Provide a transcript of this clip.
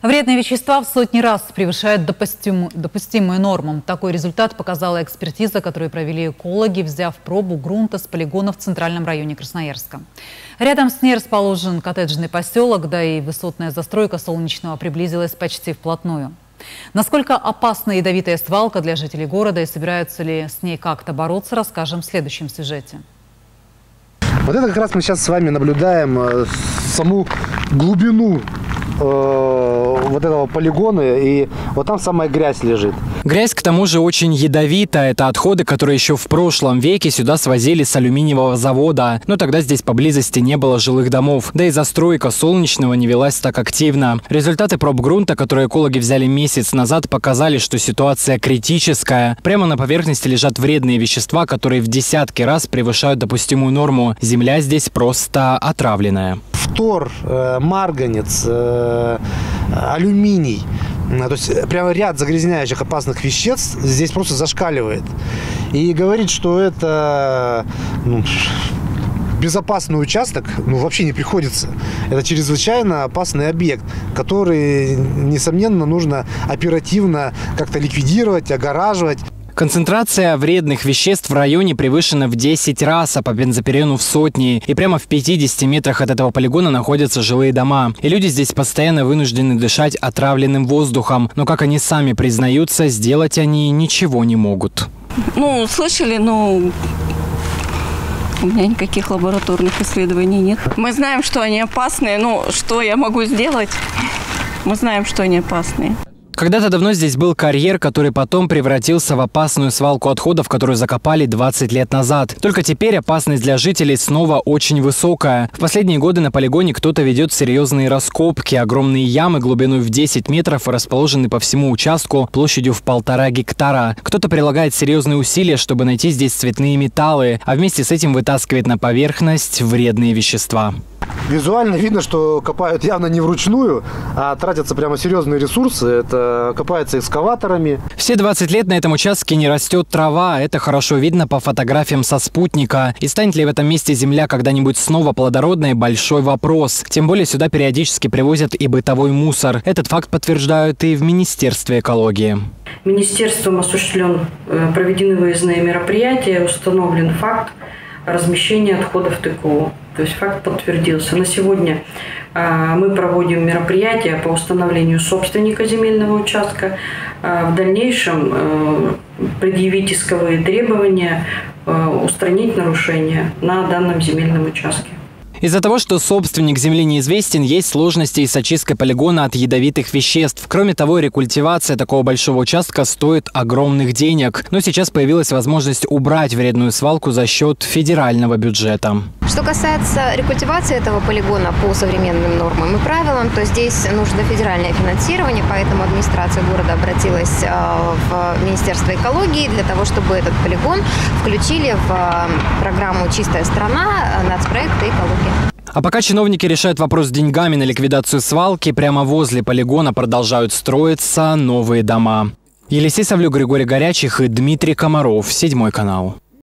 Вредные вещества в сотни раз превышают допустим, допустимую норму. Такой результат показала экспертиза, которую провели экологи, взяв пробу грунта с полигона в центральном районе Красноярска. Рядом с ней расположен коттеджный поселок, да и высотная застройка Солнечного приблизилась почти вплотную. Насколько опасна ядовитая свалка для жителей города и собираются ли с ней как-то бороться, расскажем в следующем сюжете. Вот это как раз мы сейчас с вами наблюдаем э, саму глубину э, вот этого полигона, и вот там самая грязь лежит. Грязь, к тому же, очень ядовита. Это отходы, которые еще в прошлом веке сюда свозили с алюминиевого завода. Но тогда здесь поблизости не было жилых домов. Да и застройка Солнечного не велась так активно. Результаты проб грунта, которые экологи взяли месяц назад, показали, что ситуация критическая. Прямо на поверхности лежат вредные вещества, которые в десятки раз превышают допустимую норму. Земля здесь просто отравленная. Фтор, э, марганец, э, алюминий. То есть э, прямо ряд загрязняющих опасных веществ здесь просто зашкаливает. И говорить, что это ну, безопасный участок, ну, вообще не приходится. Это чрезвычайно опасный объект, который, несомненно, нужно оперативно как-то ликвидировать, огораживать. Концентрация вредных веществ в районе превышена в 10 раз, а по бензопирену в сотни. И прямо в 50 метрах от этого полигона находятся жилые дома. И люди здесь постоянно вынуждены дышать отравленным воздухом. Но, как они сами признаются, сделать они ничего не могут. Ну, слышали, ну, у меня никаких лабораторных исследований нет. Мы знаем, что они опасные, но что я могу сделать? Мы знаем, что они опасные. Когда-то давно здесь был карьер, который потом превратился в опасную свалку отходов, которую закопали 20 лет назад. Только теперь опасность для жителей снова очень высокая. В последние годы на полигоне кто-то ведет серьезные раскопки. Огромные ямы глубиной в 10 метров расположены по всему участку площадью в полтора гектара. Кто-то прилагает серьезные усилия, чтобы найти здесь цветные металлы, а вместе с этим вытаскивает на поверхность вредные вещества. Визуально видно, что копают явно не вручную, а тратятся прямо серьезные ресурсы. Это копается экскаваторами. Все 20 лет на этом участке не растет трава. Это хорошо видно по фотографиям со спутника. И станет ли в этом месте земля когда-нибудь снова плодородной – большой вопрос. Тем более сюда периодически привозят и бытовой мусор. Этот факт подтверждают и в Министерстве экологии. Министерством осуществлен, э, проведены выездные мероприятия, установлен факт размещения отходов ТКО. То есть факт подтвердился. На сегодня мы проводим мероприятия по установлению собственника земельного участка. А, в дальнейшем э, предъявить исковые требования, э, устранить нарушения на данном земельном участке. Из-за того, что собственник земли неизвестен, есть сложности и с очисткой полигона от ядовитых веществ. Кроме того, рекультивация такого большого участка стоит огромных денег. Но сейчас появилась возможность убрать вредную свалку за счет федерального бюджета. Что касается рекультивации этого полигона по современным нормам и правилам, то здесь нужно федеральное финансирование, поэтому администрация города обратилась э, в Министерство экологии для того, чтобы этот полигон включили в э, программу «Чистая страна» нацпроекта экологии. А пока чиновники решают вопрос с деньгами на ликвидацию свалки, прямо возле полигона продолжают строиться новые дома. Елисей Савлю, Григорий Горячих и Дмитрий Комаров. Седьмой канал.